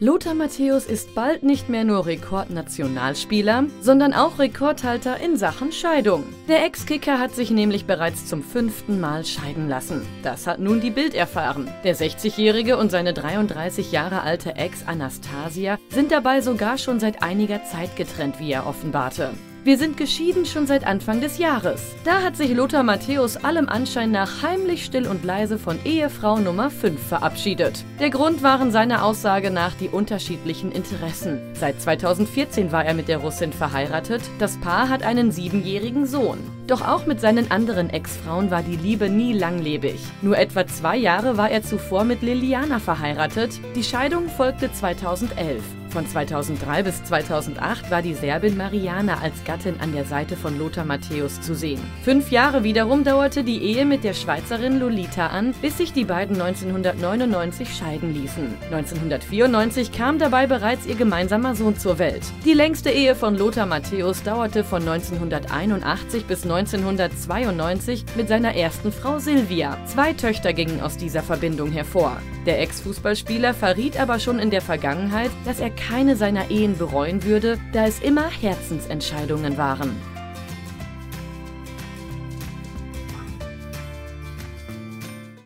Lothar Matthäus ist bald nicht mehr nur Rekordnationalspieler, sondern auch Rekordhalter in Sachen Scheidung. Der Ex-Kicker hat sich nämlich bereits zum fünften Mal scheiden lassen. Das hat nun die Bild erfahren. Der 60-jährige und seine 33 Jahre alte Ex Anastasia sind dabei sogar schon seit einiger Zeit getrennt, wie er offenbarte. Wir sind geschieden schon seit Anfang des Jahres. Da hat sich Lothar Matthäus allem Anschein nach heimlich still und leise von Ehefrau Nummer 5 verabschiedet. Der Grund waren seiner Aussage nach die unterschiedlichen Interessen. Seit 2014 war er mit der Russin verheiratet. Das Paar hat einen siebenjährigen Sohn. Doch auch mit seinen anderen Ex-Frauen war die Liebe nie langlebig. Nur etwa zwei Jahre war er zuvor mit Liliana verheiratet. Die Scheidung folgte 2011. Von 2003 bis 2008 war die Serbin Mariana als Gattin an der Seite von Lothar Matthäus zu sehen. Fünf Jahre wiederum dauerte die Ehe mit der Schweizerin Lolita an, bis sich die beiden 1999 scheiden ließen. 1994 kam dabei bereits ihr gemeinsamer Sohn zur Welt. Die längste Ehe von Lothar Matthäus dauerte von 1981 bis 1992 mit seiner ersten Frau Silvia. Zwei Töchter gingen aus dieser Verbindung hervor. Der Ex-Fußballspieler verriet aber schon in der Vergangenheit, dass er keine seiner Ehen bereuen würde, da es immer Herzensentscheidungen waren.